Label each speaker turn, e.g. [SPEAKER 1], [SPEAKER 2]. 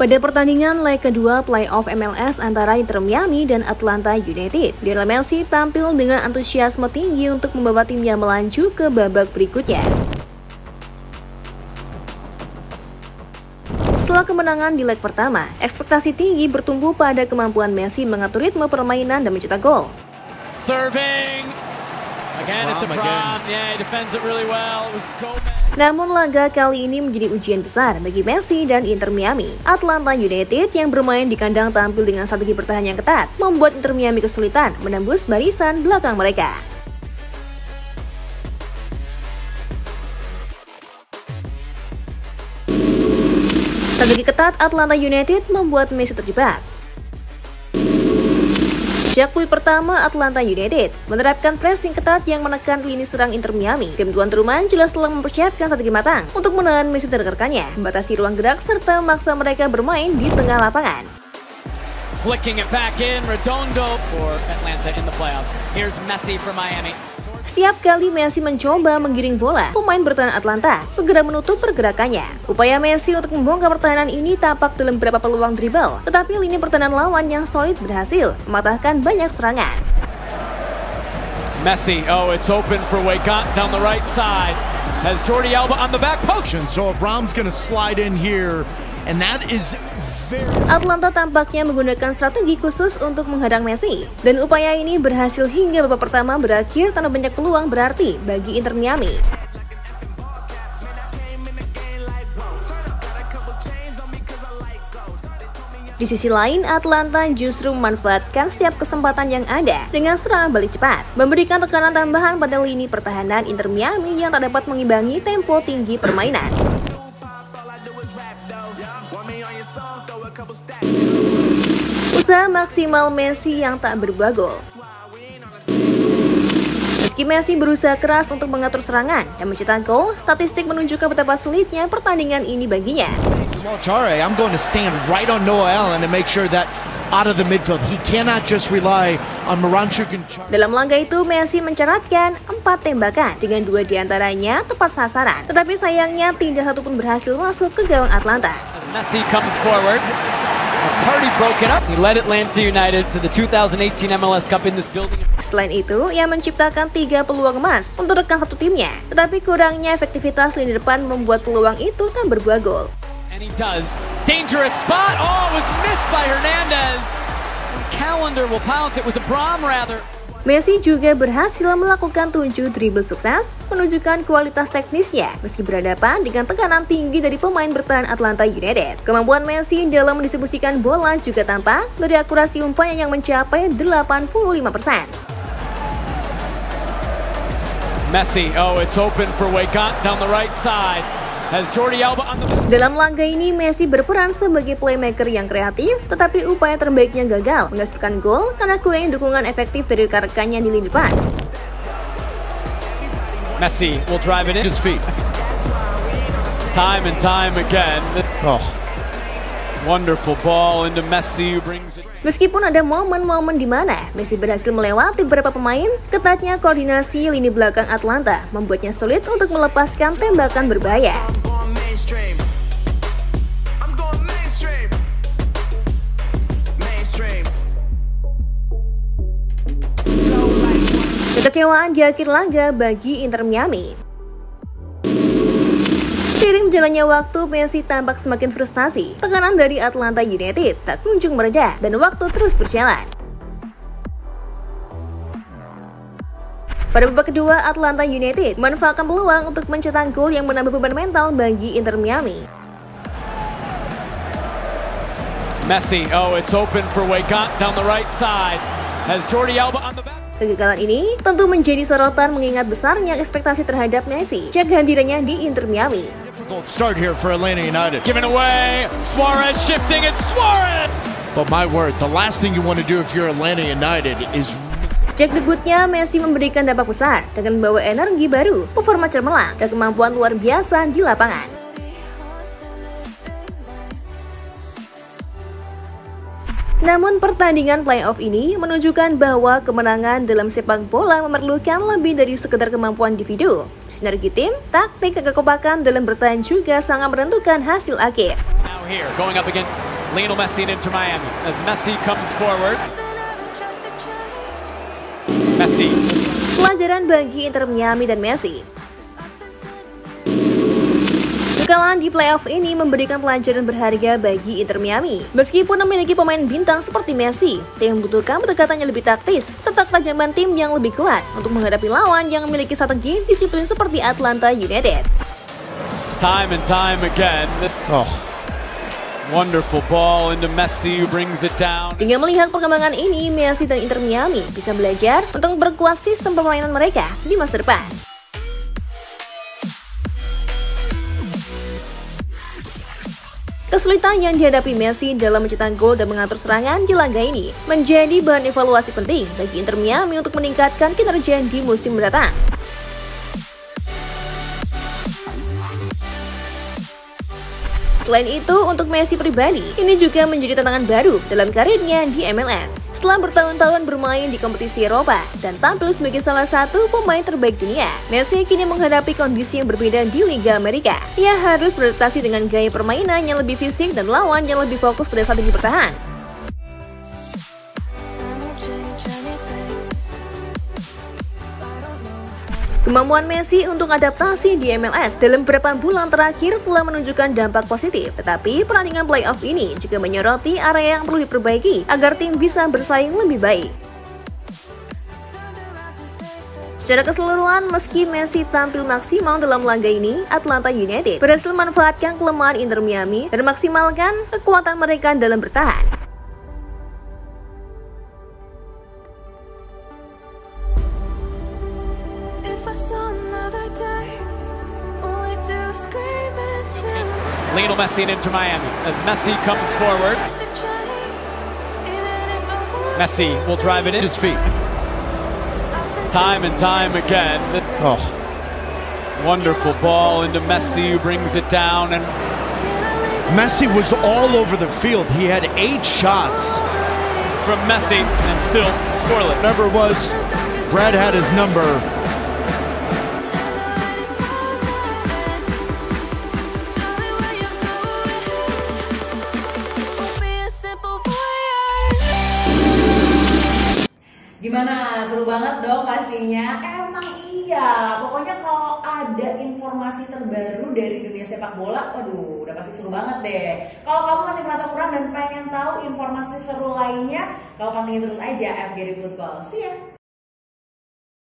[SPEAKER 1] Pada pertandingan leg kedua playoff MLS antara Inter Miami dan Atlanta United, Lionel Messi tampil dengan antusiasme tinggi untuk membawa timnya melaju ke babak berikutnya. Setelah kemenangan di leg pertama, ekspektasi tinggi bertumbuh pada kemampuan Messi mengatur ritme permainan dan mencetak gol.
[SPEAKER 2] Serving. Again, it's a Brom. Yeah, he defends it really well. It was Gomez.
[SPEAKER 1] Namun laga kali ini menjadi ujian besar bagi Messi dan Inter Miami. Atlanta United yang bermain di kandang tampil dengan strategi pertahanan yang ketat, membuat Inter Miami kesulitan menembus barisan belakang mereka. Strategi ketat Atlanta United membuat Messi terjebak. Sejak kulit pertama Atlanta United menerapkan pressing ketat yang menekan lini serang Inter Miami. Tim tuan rumah jelas telah mempersiapkan strategi matang untuk menahan Messi dan rekannya, membatasi ruang gerak serta memaksa mereka bermain di tengah lapangan.
[SPEAKER 2] Flicking it back in, Redondo for Atlanta in the playoffs. Here's Messi for Miami.
[SPEAKER 1] Setiap kali Messi mencoba menggiring bola, pemain bertahan Atlanta segera menutup pergerakannya. Upaya Messi untuk membongkar pertahanan ini tampak dalam beberapa peluang dribble, tetapi lini pertahanan lawan yang solid berhasil mematahkan banyak serangan.
[SPEAKER 2] Messi, oh, it's open for Weigant down the right side. Has Jordi Alba on the back post.
[SPEAKER 3] So Abraham's going to slide in here, and that is
[SPEAKER 1] Atlanta tampaknya menggunakan strategi khusus untuk menghadang Messi. Dan upaya ini berhasil hingga babak pertama berakhir tanpa banyak peluang berarti bagi Inter Miami. Di sisi lain, Atlanta justru memanfaatkan setiap kesempatan yang ada dengan serangan balik cepat, memberikan tekanan tambahan pada lini pertahanan Inter Miami yang tak dapat mengimbangi tempo tinggi permainan. Usaha maksimal Messi yang tak berbuah gol. Meski Messi berusaha keras untuk mengatur serangan dan mencetak gol, statistik menunjukkan betapa sulitnya pertandingan ini baginya.
[SPEAKER 3] I'm going to stand right on Noah Allen and make sure that out of the midfield he cannot just rely on Moranchuk and
[SPEAKER 1] Dalam laga itu Messi mencaratkan empat tembakan dengan dua di antaranya tepat sasaran, tetapi sayangnya tidak satupun berhasil masuk ke gawang Atlanta.
[SPEAKER 2] Messi comes forward. McCarty broke it up. He led Atlanta United to the 2018 MLS Cup in this building.
[SPEAKER 1] Selain itu, ia menciptakan tiga peluang emas untuk rekan satu timnya. Tetapi kurangnya efektivitas lini depan membuat peluang itu tak berbuah gol.
[SPEAKER 2] And he does. Dangerous spot. Oh, it was missed by Hernandez. Calendar will pounce. It was a Brom rather.
[SPEAKER 1] Messi juga berhasil melakukan tujuh dribble sukses, menunjukkan kualitas teknisnya meski berhadapan dengan tekanan tinggi dari pemain bertahan Atlanta United. Kemampuan Messi dalam mendistribusikan bola juga tampak dari akurasi umpannya yang mencapai 85%.
[SPEAKER 2] Messi, oh it's open for Weigant down the right side.
[SPEAKER 1] Dalam laga ini, Messi berperan sebagai playmaker yang kreatif, tetapi upaya terbaiknya gagal menghasilkan gol karena kurangnya dukungan efektif dari rekan-rekannya di lini depan.
[SPEAKER 2] Messi will drive it in. His feet. Time and time again. Oh. Wonderful ball into Messi who brings it.
[SPEAKER 1] Meskipun ada momen-momen di mana Messi berhasil melewati beberapa pemain, ketatnya koordinasi lini belakang Atlanta membuatnya sulit untuk melepaskan tembakan berbahaya. Kekecewaan di akhir laga bagi Inter Miami. Jalannya waktu, Messi tampak semakin frustasi. Tekanan dari Atlanta United tak kunjung mereda dan waktu terus berjalan. Pada babak kedua, Atlanta United memanfaatkan peluang untuk mencetak gol yang menambah beban mental bagi Inter Miami.
[SPEAKER 2] Messi, oh it's open for Weigant down the right side. Has Jordi Alba on the back.
[SPEAKER 1] Kegagalan ini tentu menjadi sorotan mengingat besarnya ekspektasi terhadap Messi sejak kehadirannya di Inter Miami
[SPEAKER 3] difficult start here for Atlanta United.
[SPEAKER 2] Giving away, Suarez shifting, and Suarez!
[SPEAKER 3] But my word, the last thing you want to do if you're Atlanta United is
[SPEAKER 1] Sejak debutnya, Messi memberikan dampak besar dengan membawa energi baru, performa cemerlang, dan kemampuan luar biasa di lapangan. Namun pertandingan playoff ini menunjukkan bahwa kemenangan dalam sepak bola memerlukan lebih dari sekedar kemampuan individu. Sinergi tim, taktik, kekompakan dalam bertahan juga sangat menentukan hasil akhir.
[SPEAKER 2] Here, going up against Lionel Messi and Inter Miami as Messi comes forward. Messi.
[SPEAKER 1] Pelajaran bagi Inter Miami dan Messi. Kekalahan di playoff ini memberikan pelajaran berharga bagi Inter Miami. Meskipun memiliki pemain bintang seperti Messi, yang membutuhkan pendekatan yang lebih taktis serta ketajaman tim yang lebih kuat untuk menghadapi lawan yang memiliki strategi disiplin seperti Atlanta United.
[SPEAKER 2] Time and time again. Oh. Wonderful ball into Messi who brings it down.
[SPEAKER 1] Dengan melihat perkembangan ini, Messi dan Inter Miami bisa belajar untuk berkuat sistem permainan mereka di masa depan. Kesulitan yang dihadapi Messi dalam mencetak gol dan mengatur serangan di laga ini menjadi bahan evaluasi penting bagi Inter Miami untuk meningkatkan kinerja di musim mendatang. Selain itu, untuk Messi pribadi, ini juga menjadi tantangan baru dalam karirnya di MLS. Setelah bertahun-tahun bermain di kompetisi Eropa dan tampil sebagai salah satu pemain terbaik dunia, Messi kini menghadapi kondisi yang berbeda di Liga Amerika. Ia harus beradaptasi dengan gaya permainan yang lebih fisik dan lawan yang lebih fokus pada strategi bertahan. Kemampuan Messi untuk adaptasi di MLS dalam beberapa bulan terakhir telah menunjukkan dampak positif, tetapi pertandingan playoff ini juga menyoroti area yang perlu diperbaiki agar tim bisa bersaing lebih baik. Secara keseluruhan, meski Messi tampil maksimal dalam laga ini, Atlanta United berhasil memanfaatkan kelemahan Inter Miami dan maksimalkan kekuatan mereka dalam bertahan.
[SPEAKER 2] Lionel Messi and Inter Miami as Messi comes forward. Messi will drive it in his feet. Time and time again. Oh. Wonderful ball into Messi who brings it down and
[SPEAKER 3] Messi was all over the field. He had eight shots.
[SPEAKER 2] From Messi and still scoreless.
[SPEAKER 3] Whatever it was, Brad had his number.
[SPEAKER 4] Gimana? Seru banget dong pastinya. Emang iya. Pokoknya kalau ada informasi terbaru dari dunia sepak bola, waduh, udah pasti seru banget deh. Kalau kamu masih merasa kurang dan pengen tahu informasi seru lainnya, kalau pantengin terus aja FGD Football. See ya.